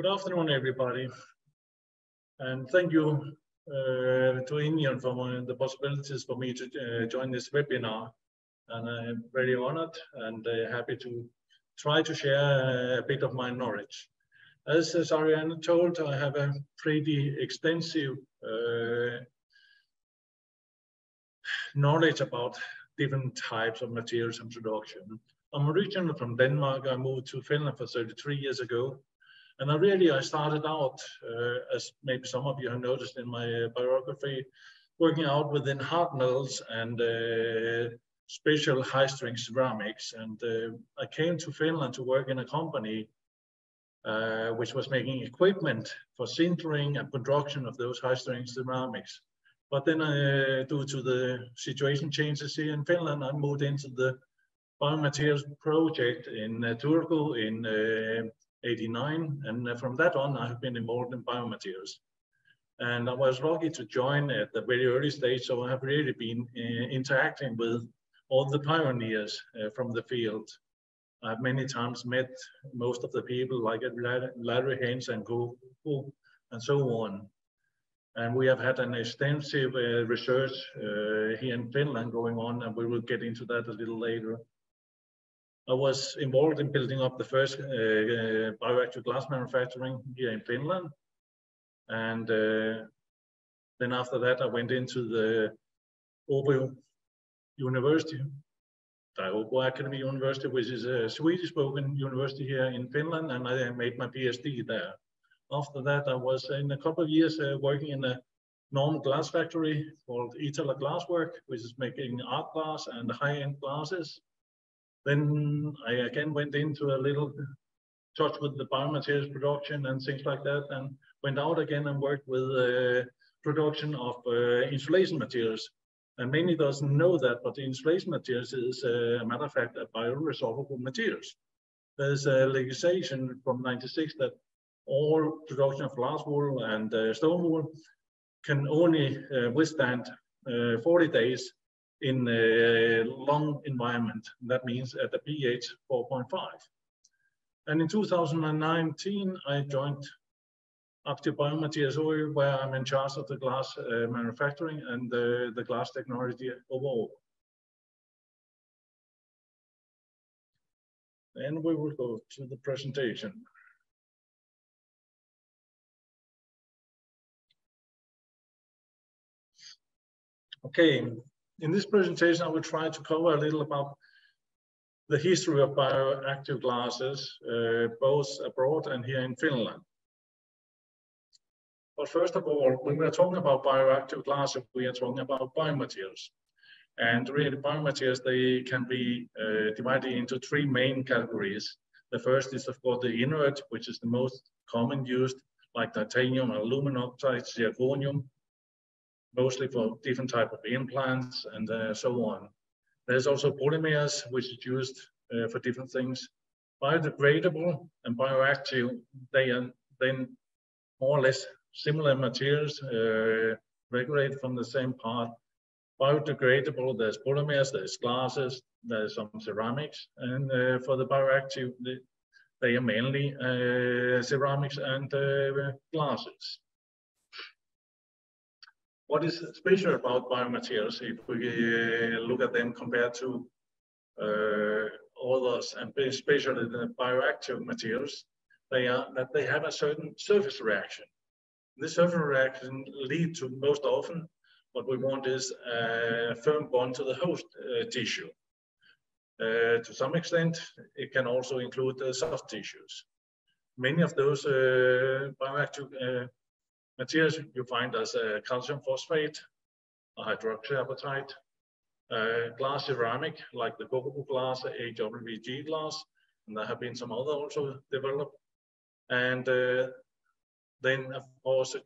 Good afternoon, everybody. And thank you uh, to Inion for my, the possibilities for me to uh, join this webinar. And I'm very honored and uh, happy to try to share a bit of my knowledge. As Ariane told, I have a pretty extensive uh, knowledge about different types of materials and production. I'm originally from Denmark. I moved to Finland for 33 years ago. And I really, I started out, uh, as maybe some of you have noticed in my uh, biography, working out within hard metals and uh, special high-strength ceramics. And uh, I came to Finland to work in a company uh, which was making equipment for sintering and production of those high-strength ceramics. But then uh, due to the situation changes here in Finland, I moved into the biomaterials project in uh, Turku in 89. And uh, from that on, I have been involved in biomaterials. And I was lucky to join at the very early stage. So I have really been uh, interacting with all the pioneers uh, from the field. I've many times met most of the people like Larry Hench and Go and so on. And we have had an extensive uh, research uh, here in Finland going on, and we will get into that a little later. I was involved in building up the first uh, uh, bioactive glass manufacturing here in Finland. And uh, then after that, I went into the Åbo University, Åbo Academy University, which is a Swedish-spoken university here in Finland, and I made my PhD there. After that, I was in a couple of years uh, working in a normal glass factory called Iittala Glasswork, which is making art glass and high-end glasses. Then I again went into a little touch with the biomaterials production and things like that, and went out again and worked with uh, production of uh, insulation materials. And many doesn't know that, but the insulation materials is, uh, a matter of fact, a bioresorbable materials. There's a legislation from 96 that all production of glass wool and uh, stone wool can only uh, withstand uh, 40 days in a long environment. That means at a pH 4.5. And in 2019, I joined Arctic Biomaterials where I'm in charge of the glass uh, manufacturing and the, the glass technology overall. Then we will go to the presentation. Okay, in this presentation, I will try to cover a little about the history of bioactive glasses, uh, both abroad and here in Finland. But first of all, when we're talking about bioactive glasses, we are talking about biomaterials. And really, biomaterials, they can be uh, divided into three main categories. The first is, of course, the inert, which is the most common used, like titanium, aluminum oxide, zirconium, mostly for different type of implants and uh, so on. There's also polymers, which is used uh, for different things. Biodegradable and bioactive, they are then more or less similar materials uh, regulated from the same part. Biodegradable, there's polymers, there's glasses, there's some ceramics, and uh, for the bioactive, they are mainly uh, ceramics and uh, glasses. What is special about biomaterials if we uh, look at them compared to uh, others, and especially the bioactive materials, they are that they have a certain surface reaction. This surface reaction lead to most often what we want is a firm bond to the host uh, tissue. Uh, to some extent, it can also include uh, soft tissues. Many of those bioactive Materials you find as a calcium phosphate, a hydroxyapatite, uh, glass ceramic like the Kokubo glass, AWG glass, and there have been some other also developed. And uh, then of course a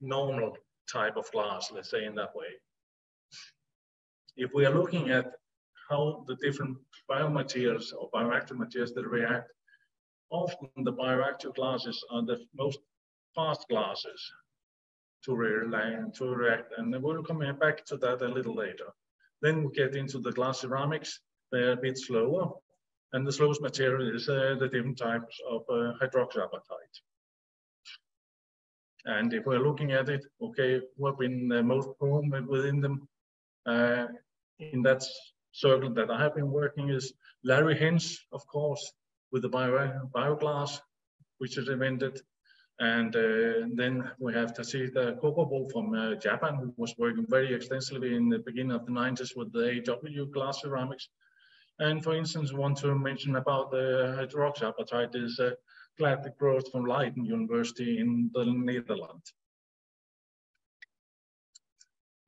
normal type of glass, let's say in that way. If we are looking at how the different biomaterials or bioactive materials that react, often the bioactive glasses are the most fast glasses to, to react. And we'll come back to that a little later. Then we get into the glass ceramics. They're a bit slower. And the slowest material is uh, the different types of uh, hydroxyapatite. And if we're looking at it, okay, have been uh, most prominent within them? Uh, in that circle that I have been working is Larry Hench, of course, with the bio, bioglass, which is invented. And uh, then we have Tadashi Kokubo from uh, Japan, who was working very extensively in the beginning of the 90s with the AW glass ceramics. And for instance, we want to mention about the hydroxyapatite is uh, Klaas de Groot from Leiden University in the Netherlands.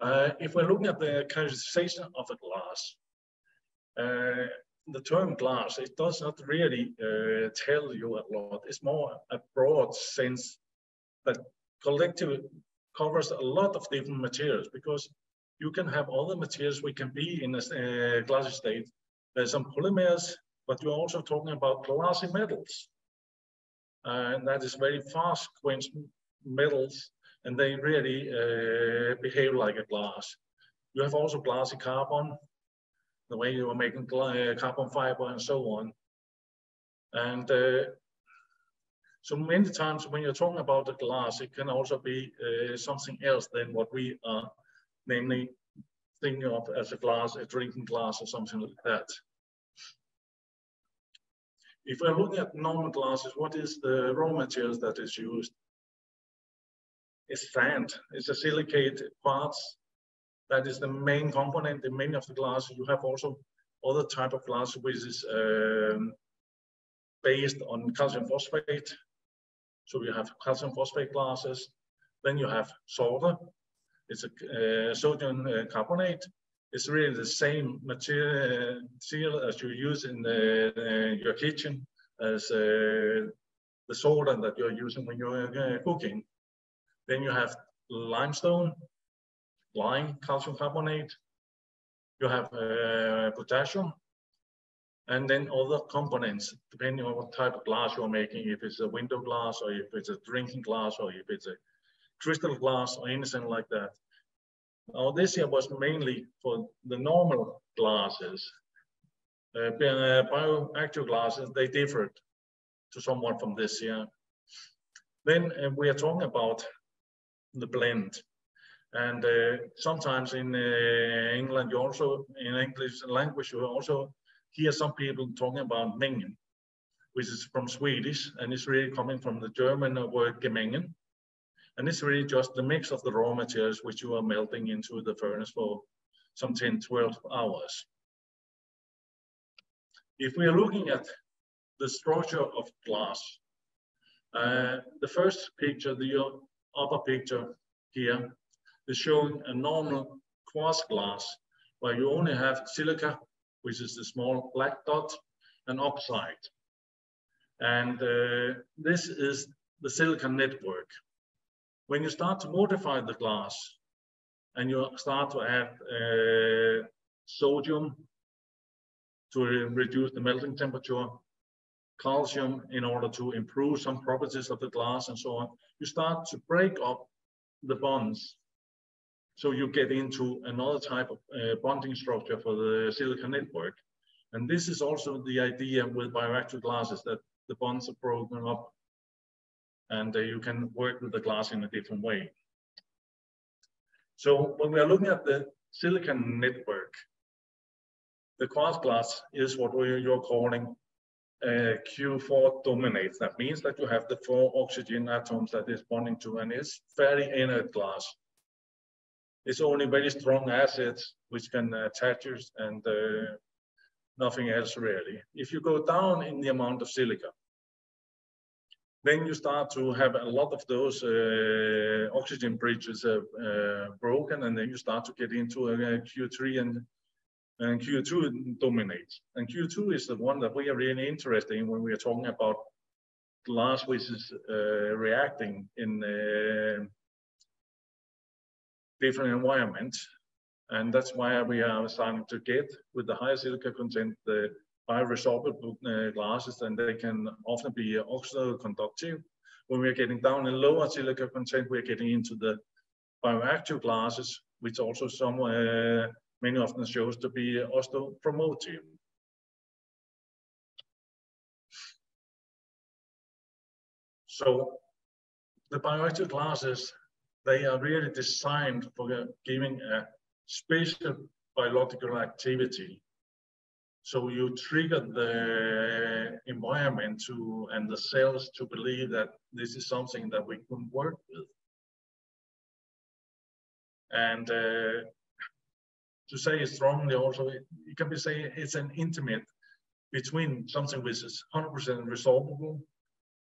Uh, if we're looking at the characterization of a glass, uh, the term glass, it does not really uh, tell you a lot. It's more a broad sense that collective covers a lot of different materials because you can have other materials we can be in a uh, glassy state. There's some polymers, but you're also talking about glassy metals. Uh, and that is very fast quench metals, and they really uh, behave like a glass. You have also glassy carbon, the way you are making uh, carbon fiber and so on. And uh, so many times when you're talking about the glass, it can also be uh, something else than what we are namely thinking of as a glass, a drinking glass or something like that. If we're looking at normal glasses, what is the raw materials that is used? It's sand, it's a silicate quartz that is the main component in many of the glasses. You have also other type of glass which is um, based on calcium phosphate. So you have calcium phosphate glasses. Then you have soda. It's a uh, sodium uh, carbonate. It's really the same material, material as you use in the, uh, your kitchen as uh, the soda that you're using when you're uh, cooking. Then you have limestone, lime, calcium carbonate, you have uh, potassium, and then other components, depending on what type of glass you're making, if it's a window glass or if it's a drinking glass or if it's a crystal glass or anything like that. Now this here was mainly for the normal glasses. Uh, bioactive glasses, they differed to somewhat from this here. Then uh, we are talking about the blend. And uh, sometimes in uh, England, you also, in English language, you also hear some people talking about mengen, which is from Swedish, and it's really coming from the German word gemengen. And it's really just the mix of the raw materials which you are melting into the furnace for some 10, 12 hours. If we are looking at the structure of glass, uh, the first picture, the upper picture here, is showing a normal quartz glass where you only have silica, which is the small black dot, and oxide. And uh, this is the silicon network. When you start to modify the glass and you start to add uh, sodium to reduce the melting temperature, calcium in order to improve some properties of the glass and so on, you start to break up the bonds so you get into another type of uh, bonding structure for the silicon network. And this is also the idea with bioactive glasses that the bonds are broken up and uh, you can work with the glass in a different way. So when we are looking at the silicon network, the quartz glass is what you're calling uh, Q4 dominates. That means that you have the four oxygen atoms that is bonding to, and it's very inert glass. It's only very strong acids which can attach and uh, nothing else really. If you go down in the amount of silica, then you start to have a lot of those uh, oxygen bridges uh, uh, broken, and then you start to get into a, a Q3 and, and Q2 dominates. And Q2 is the one that we are really interested in when we are talking about glass which is uh, reacting in uh, different environments. And that's why we are starting to get with the higher silica content, the bioresorbable uh, glasses, and they can often be osteoconductive. When we're getting down in lower silica content, we're getting into the bioactive glasses, which also some uh, many often shows to be osteopromotive. So the bioactive glasses, they are really designed for giving a special biological activity. So you trigger the environment to and the cells to believe that this is something that we can work with. And uh, to say it strongly also, it, it can be say it's an intimate between something which is 100% resolvable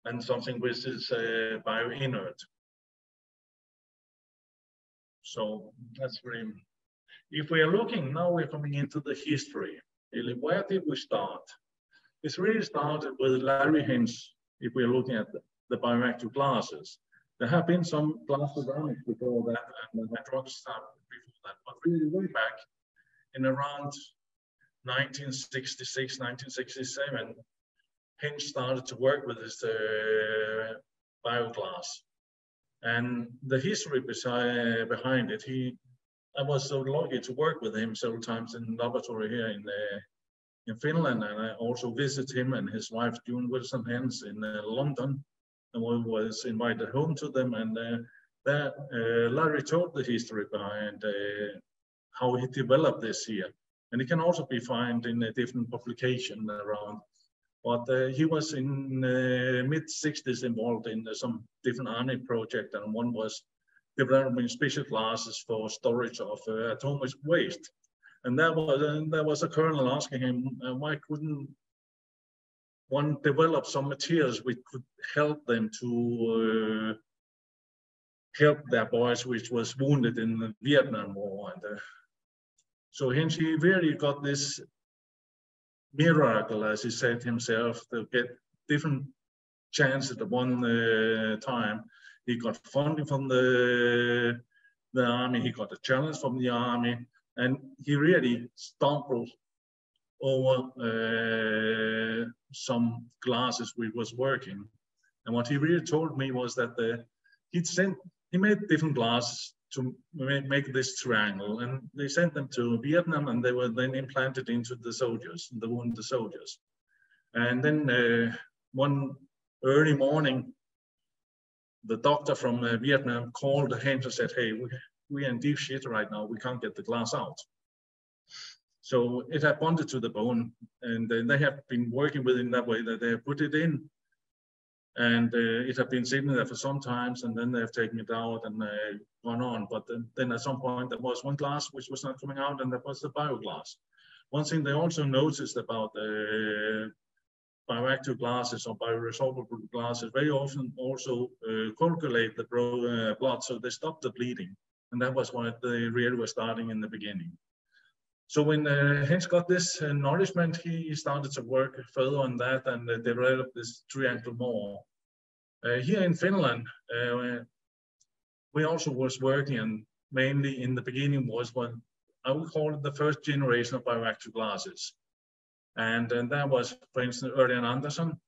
and something which is uh, bio-inert. So that's very, if we are looking, now we're coming into the history. Really, where did we start? It's really started with Larry Hench, if we're looking at the, the bioactive glasses. There have been some glasses ceramics before that, and the drugs started before that, but really way back in around 1966, 1967, Hench started to work with this uh, bioglass. And the history beside, behind it, he, I was so lucky to work with him several times in the laboratory here in, uh, in Finland. And I also visited him and his wife, June Wilson Hench in uh, London. And we was invited home to them. And uh, there, uh, Larry told the history behind uh, how he developed this here. And it can also be found in a different publication around. But uh, he was in uh, mid 60s involved in uh, some different army project, and one was developing special glasses for storage of uh, atomic waste. And there was uh, there was a colonel asking him uh, why couldn't one develop some materials which could help them to help their boys which was wounded in the Vietnam War and so hence he really got this miracle, as he said himself, to get different chances at one uh, time. He got funding from the, the army, he got a challenge from the army, and he really stumbled over uh, some glasses we was working. And what he really told me was that the, he'd sent, he made different glasses to make this triangle. And they sent them to Vietnam and they were then implanted into the soldiers, the wounded soldiers. And then uh, one early morning, the doctor from uh, Vietnam called hand and said, hey, we, we're in deep shit right now. We can't get the glass out. So it had bonded to the bone and they have been working with it in that way that they have put it in and uh, it had been sitting there for some times and then they have taken it out and uh, gone on. But then, then, at some point there was one glass which was not coming out and that was the bioglass. One thing they also noticed about uh, bioactive glasses or bioresorbable glasses very often also uh, coagulate the uh, blood so they stop the bleeding. And that was what they really were starting in the beginning so when uh, Hench got this uh, nourishment, he started to work further on that and uh, develop this triangle more. Uh, here in Finland, uh, we also was working and mainly in the beginning was what I would call the first generation of bioactive glasses. And, and that was, for instance, Örjan Andersson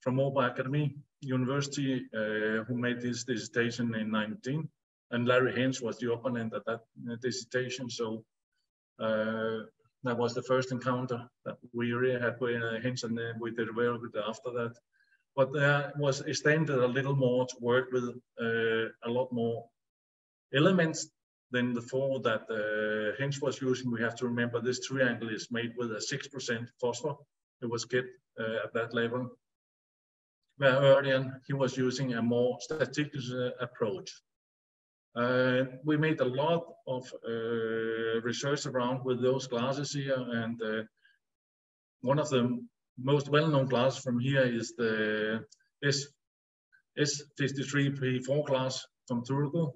from Åbo Academy University, uh, who made this dissertation in 19. And Larry Hench was the opponent at that dissertation. So uh, that was the first encounter that we really had with uh, Hench and then we did very good after that. But there was extended a little more to work with uh, a lot more elements than the four that uh, Hench was using. We have to remember this triangle is made with a 6% phosphor. It was kept uh, at that level. Where earlier he was using a more statistical uh, approach. Uh, we made a lot of uh, research around with those glasses here, and uh, one of the most well-known glasses from here is the S S53P4 class from Turku.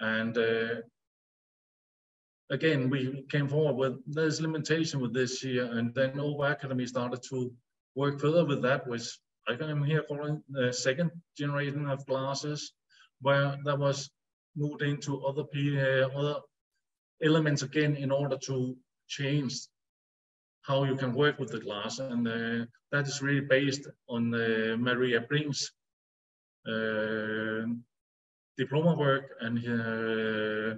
And uh, again, we came forward with there's limitation with this here, and then Åbo Academy started to work further with that, which I can here calling the second generation of glasses, where there was moved into other uh, other elements again in order to change how you can work with the glass. And uh, that is really based on uh, Maria Brink's uh, diploma work and uh,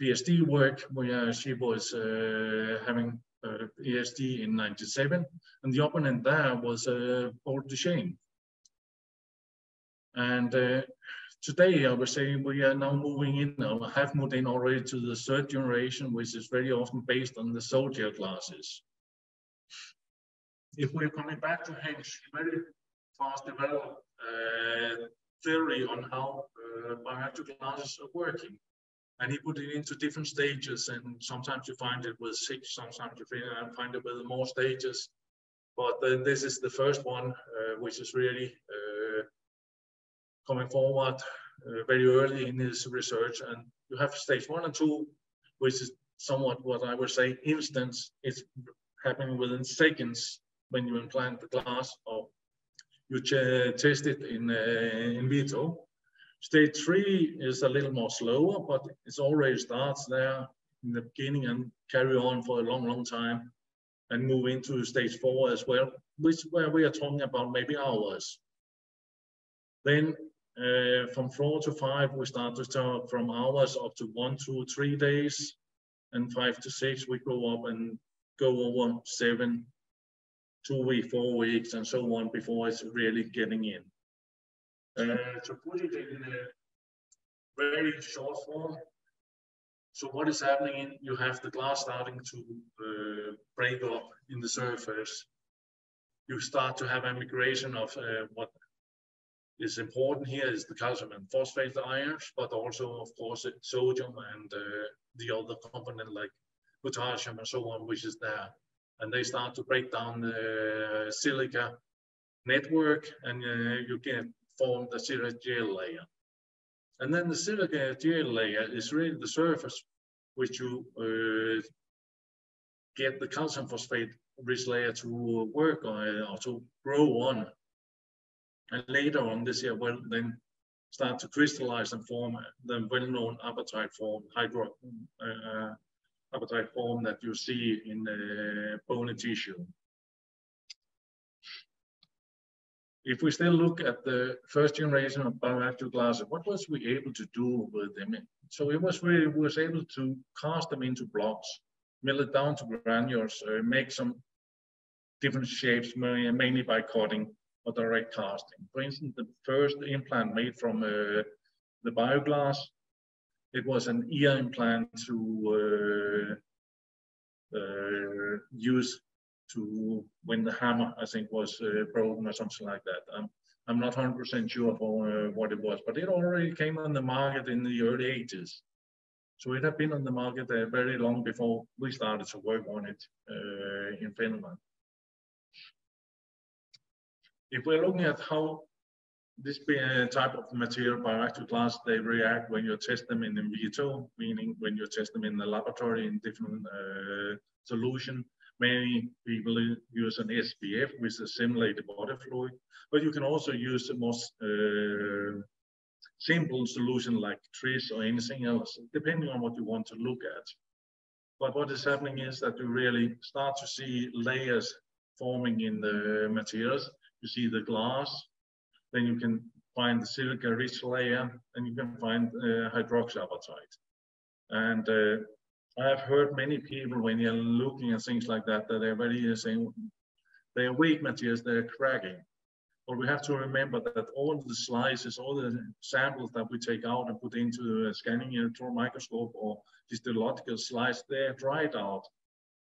PhD work, where she was uh, having uh, PhD in 97. And the opponent there was uh, Paul Ducheyne. And today, I would say we are now moving in, or have moved in already to the third generation, which is very often based on the sol-gel glasses. If we're coming back to Hench, very fast developed uh, theory on how uh, bioactive glasses are working. And he put it into different stages, and sometimes you find it with six, sometimes you find it with more stages. But then this is the first one, uh, which is really uh, coming forward uh, very early in his research. And you have stage one and two, which is somewhat what I would say instance. It's happening within seconds when you implant the glass or you test it in, uh, in vitro. Stage three is a little more slower, but it already starts there in the beginning and carry on for a long, long time and move into stage four as well, which where we are talking about maybe hours. Then uh, from four to five, we start to talk from hours up to one, two, three days, and five to six, we go up and go over seven, two weeks, four weeks, and so on before it's really getting in. Uh, to put it in a very short form, so what is happening, you have the glass starting to uh, break up in the surface. You start to have a migration of uh, what is important here is the calcium and phosphate ions, but also, of course, sodium and uh, the other component like potassium and so on, which is there. And they start to break down the silica network and uh, you can form the silica gel layer. And then the silica gel layer is really the surface which you uh, get the calcium phosphate rich layer to work on or to grow on. And later on this year will then start to crystallize and form the well-known apatite form, hydro uh, apatite form that you see in the bony tissue. if we still look at the first generation of bioactive glasses, what was we able to do with them? So it was really was able to cast them into blocks, mill it down to granules, uh, make some different shapes, mainly by cutting or direct casting. For instance, the first implant made from uh, the bioglass, it was an ear implant to uh, uh use to when the hammer, I think, was uh, broken or something like that. Um, I'm not 100% sure for uh, what it was, but it already came on the market in the early 80s. So it had been on the market uh, very long before we started to work on it uh, in Finland. If we're looking at how this uh, type of material, bioactive glass, they react when you test them in vitro, meaning when you test them in the laboratory in different uh, solution, Many people use an SBF, which is a simulated water fluid, but you can also use a more uh, simple solution like Tris or anything else, depending on what you want to look at. But what is happening is that you really start to see layers forming in the materials. You see the glass, then you can find the silica rich layer, and you can find uh, hydroxyapatite. And uh, I've heard many people when you're looking at things like that, that they're very saying they're weak materials, they're cracking. But we have to remember that all the slices, all the samples that we take out and put into a scanning electron microscope or histological slice, they're dried out.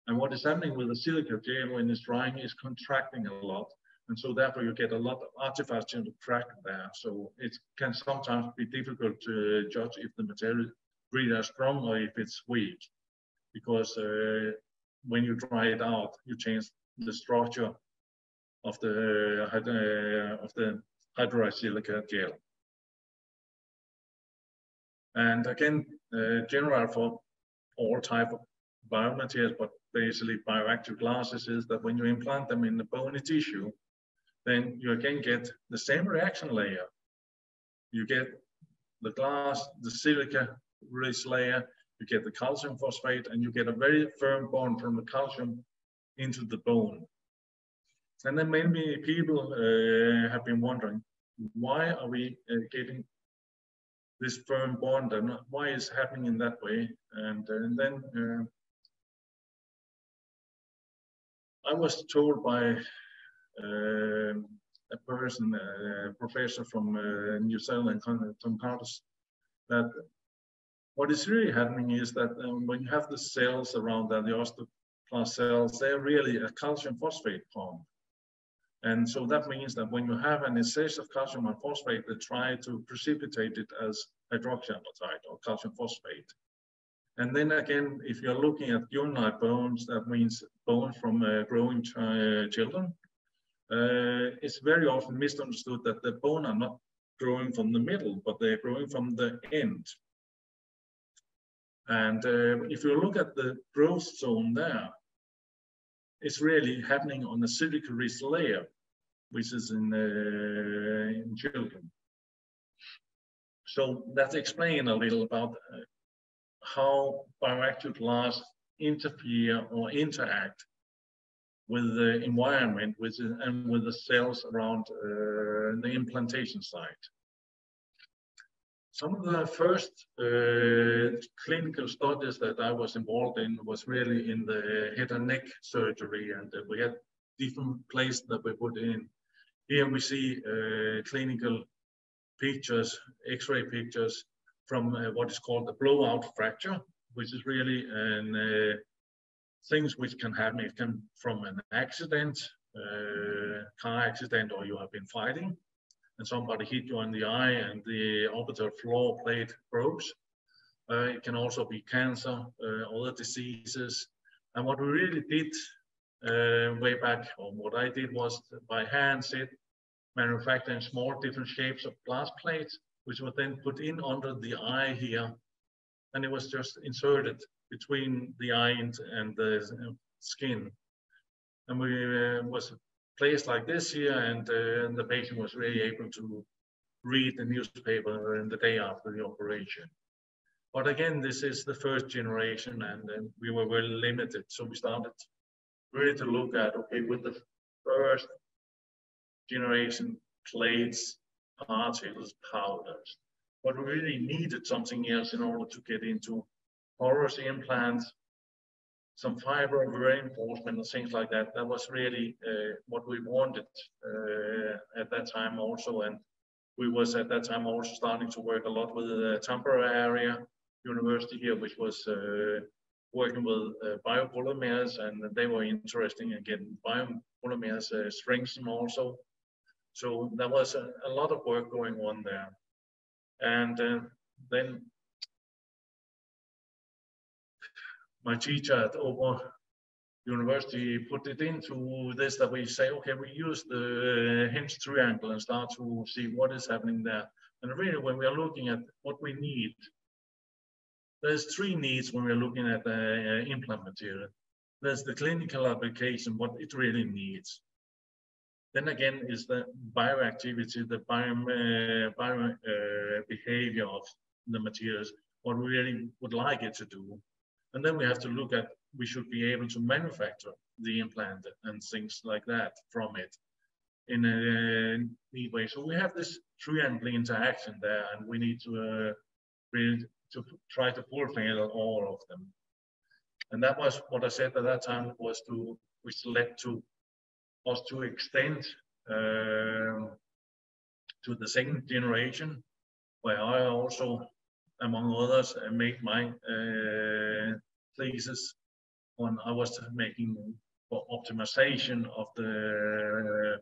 And what is happening with the silica gel when it's drying is contracting a lot. And so therefore you get a lot of artifacts in the crack there. So it can sometimes be difficult to judge if the material really is strong or if it's weak because uh, when you dry it out, you change the structure of the uh, of the hydrolyzed silica gel. And again, uh, general for all type of biomaterials, but basically bioactive glasses is that when you implant them in the bony tissue, then you again get the same reaction layer. You get the glass, the silica rich layer, you get the calcium phosphate and you get a very firm bond from the calcium into the bone. And then many people uh, have been wondering, why are we uh, getting this firm bond and why is happening in that way? And, uh, and then uh, I was told by a person, a professor from uh, New Zealand, Tom Curtis, that what is really happening is that um, when you have the cells around that, the osteoclast cells, they're really a calcium phosphate pump. And so that means that when you have an excess of calcium and phosphate, they try to precipitate it as hydroxyapatite or calcium phosphate. And then again, if you're looking at juvenile bones, that means bones from uh, growing ch uh, children. Uh, it's very often misunderstood that the bone are not growing from the middle, but they're growing from the end. And uh, if you look at the growth zone there, it's really happening on the silica layer, which is in, uh, in children. So that's explain a little about uh, how bioactive glass interfere or interact with the environment with, and with the cells around uh, the implantation site. Some of the first uh, clinical studies that I was involved in was really in the head and neck surgery, and we had different places that we put in. Here we see uh, clinical pictures, X-ray pictures from uh, what is called the blowout fracture, which is really an, uh, things which can happen. It can from an accident, uh, car accident, or you have been fighting and somebody hit you in the eye and the orbital floor plate broke. Uh, it can also be cancer, uh, other diseases. And what we really did uh, way back, or what I did was by hand set manufacturing small different shapes of glass plates, which were then put in under the eye here. And it was just inserted between the eye and, the skin. And we uh, was placed like this here, and, uh, and the patient was really able to read the newspaper in the day after the operation. But again, this is the first generation, and, and we were very limited. So we started really to look at okay, with the first generation plates, particles, powders. But we really needed something else in order to get into porous implants some fiber reinforcement and things like that. That was really uh, what we wanted uh, at that time also. And we was at that time also starting to work a lot with the Tampere area university here, which was uh, working with uh, biopolymers and they were interesting in getting biopolymers uh, strengthened also. So there was a, a, lot of work going on there. And uh, then my teacher at Aalborg University put it into this that we say, okay, we use the Hench triangle and start to see what is happening there. And really, when we are looking at what we need, there's three needs when we're looking at the uh, implant material. There's the clinical application, what it really needs. Then again is the bioactivity, the bio, uh, bio uh, behavior of the materials, what we really would like it to do. And then we have to look at, we should be able to manufacture the implant and things like that from it in a neat way. So we have this triangle interaction there and we need to uh, to try to fulfill all of them. And that was what I said at that time was to, which led to us to extend uh, to the second generation, where I also among others, uh, made my uh, thesis when I was making for optimization of the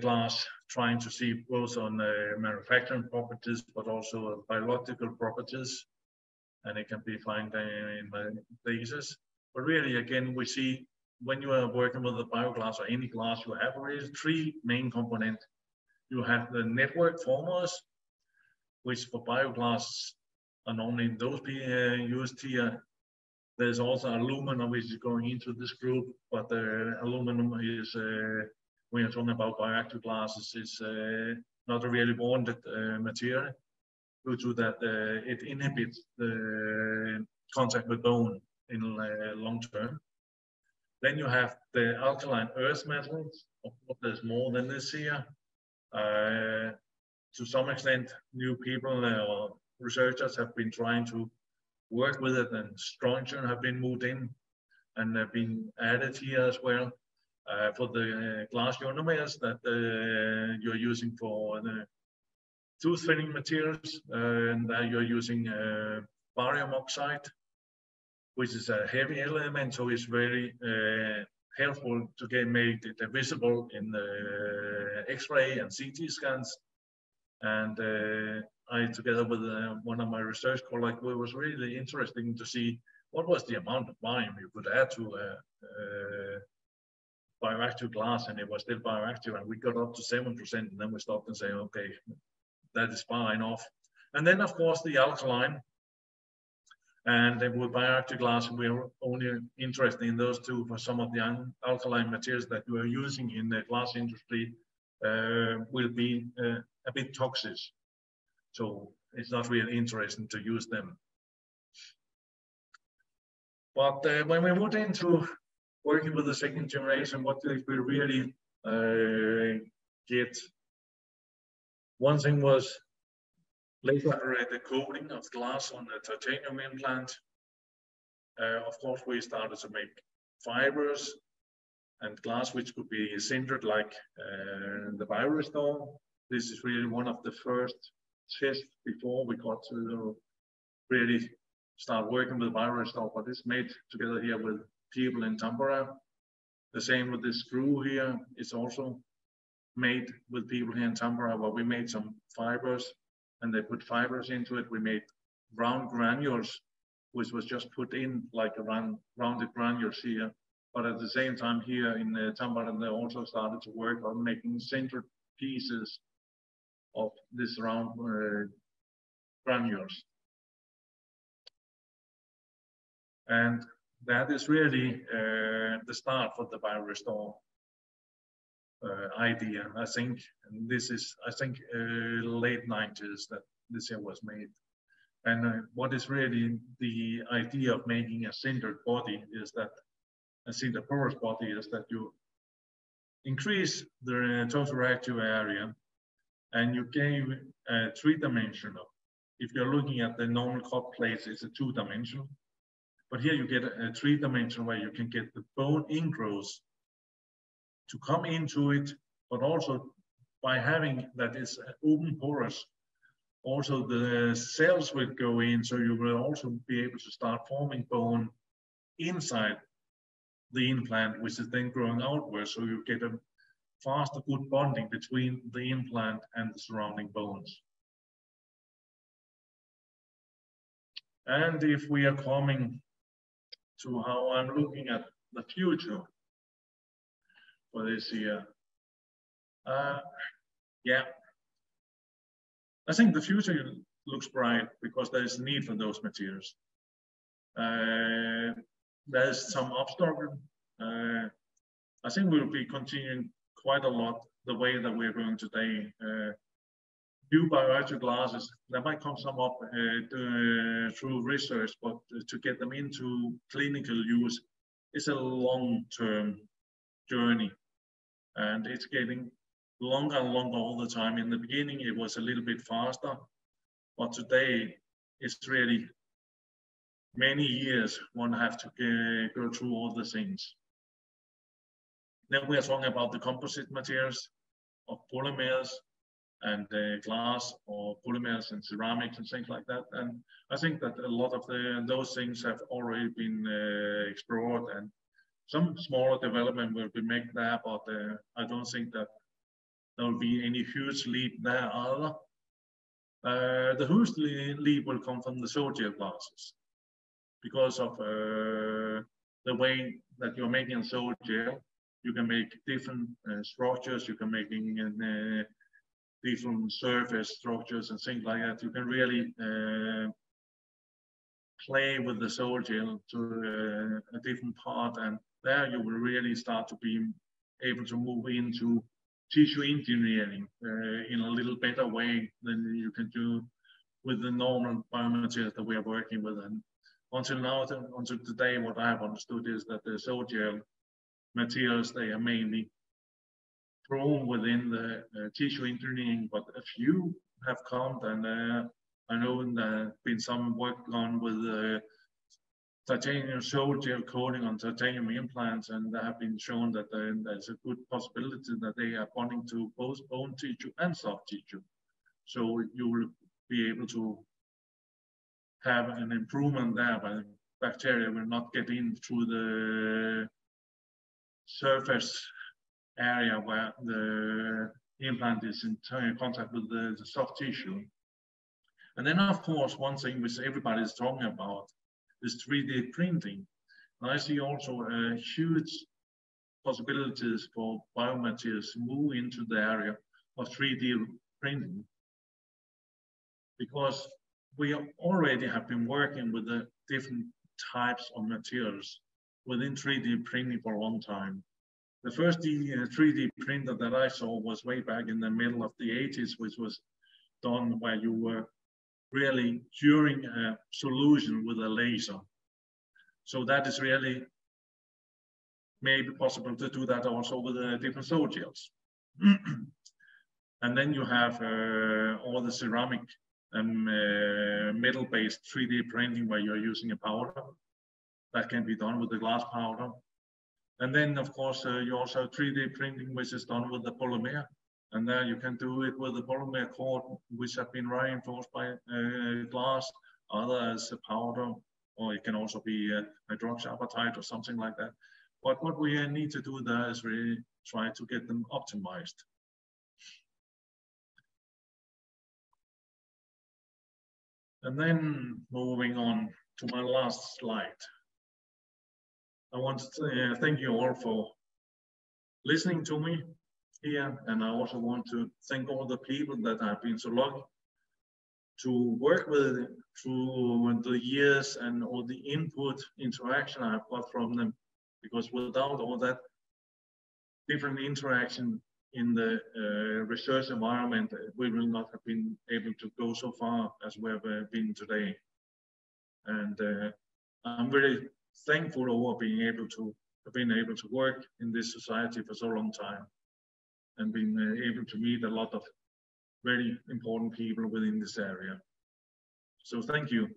glass, trying to see both on the manufacturing properties, but also biological properties. And it can be found in my thesis. But really, again, we see when you are working with the bioglass or any glass, you have really three main components. You have the network formers, which for bioglass are normally those being uh, used here. There's also aluminum which is going into this group, but the aluminum is, uh, when you're talking about bioactive glasses, is uh, not a really wanted uh, material due to that uh, it inhibits the contact with bone in uh, long term. Then you have the alkaline earth metals. Of course, There's more than this here. Uh, to some extent, new people uh, or researchers have been trying to work with it and strontium have been moved in and have been added here as well. uh, for the glass ionomers that uh, you're using for the tooth filling materials, uh, and you're using uh, barium oxide, which is a heavy element, so it's very uh, helpful to get made visible in the X-ray and CT scans. And uh, I, together with uh, one of my research colleagues, it was really interesting to see what was the amount of barium you could add to a, a bioactive glass, and it was still bioactive, and we got up to seven percent, and then we stopped and say, okay, that is fine off. And then, of course, the alkaline. And with bioactive glass, we're only interested in those two for some of the alkaline materials that we are using in the glass industry uh, will be uh, a bit toxic. So it's not really interesting to use them. But uh, when we moved into working with the second generation, what did we really uh, get one thing was laser the coating of glass on the titanium implant. Uh, of course, we started to make fibers and glass which could be sintered like uh, the BioRestore. This is really one of the first tests before we got to really start working with BioRestore, but it's made together here with people in Tampere. The same with this screw here. It's also made with people here in Tampere where we made some fibers and they put fibers into it. We made round granules, which was just put in like a round, rounded granules here. But at the same time here in uh, they also started to work on making centered pieces of this round uh, granules. And that is really uh, the start for the BioRestore uh, idea. I think and this is, I think, uh, late 90s that this year was made. And uh, what is really the idea of making a sintered body is that I a sintered porous body is that you increase the total reactive area and you gave a three-dimensional. If you're looking at the normal cut plates, it's a two-dimensional. But here you get a, three-dimensional where you can get the bone ingrowth to come into it, but also by having that is open porous, also the cells will go in, so you will also be able to start forming bone inside the implant, which is then growing outwards, so you get a faster good bonding between the implant and the surrounding bones. And if we are coming to how I'm looking at the future, for this year. Uh, yeah, I think the future looks bright because there is need for those materials. Uh, there's some obstacle. Uh, I think we'll be continuing quite a lot the way that we're going today. Uh, new bioactive glasses, there might come some up uh, through research, but to get them into clinical use is a long-term journey and it's getting longer and longer all the time. In the beginning, it was a little bit faster, but today it's really many years one have to go through all the things. Then we are talking about the composite materials of polymers and uh, glass or polymers and ceramics and things like that. And I think that a lot of the, those things have already been uh, explored and some smaller development will be made there, but uh, I don't think that there will be any huge leap there either. Uh, the huge leap will come from the sol-gel glasses because of uh, the way that you're making a sol-gel. You can make different uh, structures, you can make uh, different surface structures and things like that. You can really uh, play with the sol-gel to a different part and there you will really start to be able to move into tissue engineering uh, in a little better way than you can do with the normal biomaterials that we are working with. And until now, until today, what I have understood is that the soil materials, they are mainly grown within the uh, tissue engineering, but a few have come and uh, I know there's been some work done with uh, titanium sol gel coating on titanium implants, and they have been shown that there's a good possibility that they are bonding to both bone tissue and soft tissue. So you will be able to have an improvement there, but bacteria will not get in through the surface area where the implant is in contact with the, the soft tissue. And then, of course, one thing which everybody is talking about is 3D printing. And I see also uh, huge possibilities for biomaterials move into the area of 3D printing because we already have been working with the different types of materials within 3D printing for a long time. The first 3D uh, printer that I saw was way back in the middle of the 80s, which was done where you were really curing a solution with a laser. So that is really maybe possible to do that also with uh, different sol gels. and then you have uh, all the ceramic and uh, metal-based 3D printing where you're using a powder. That can be done with the glass powder. And then, of course, uh, you also have 3D printing, which is done with the polymer. And there you can do it with the polymer cord, which have been reinforced by uh, glass, a powder, or it can also be uh, hydroxyapatite or something like that. But what we need to do there is really try to get them optimized. And then moving on to my last slide. I want to uh, thank you all for listening to me here. And I also want to thank all the people that I've been so lucky to work with through the years and all the input interaction I've got from them. Because without all that different interaction, in the uh, research environment, we will not have been able to go so far as we have uh, been today. And uh, I'm very thankful over being able to have been able to work in this society for so long time and been uh, able to meet a lot of very important people within this area. So thank you.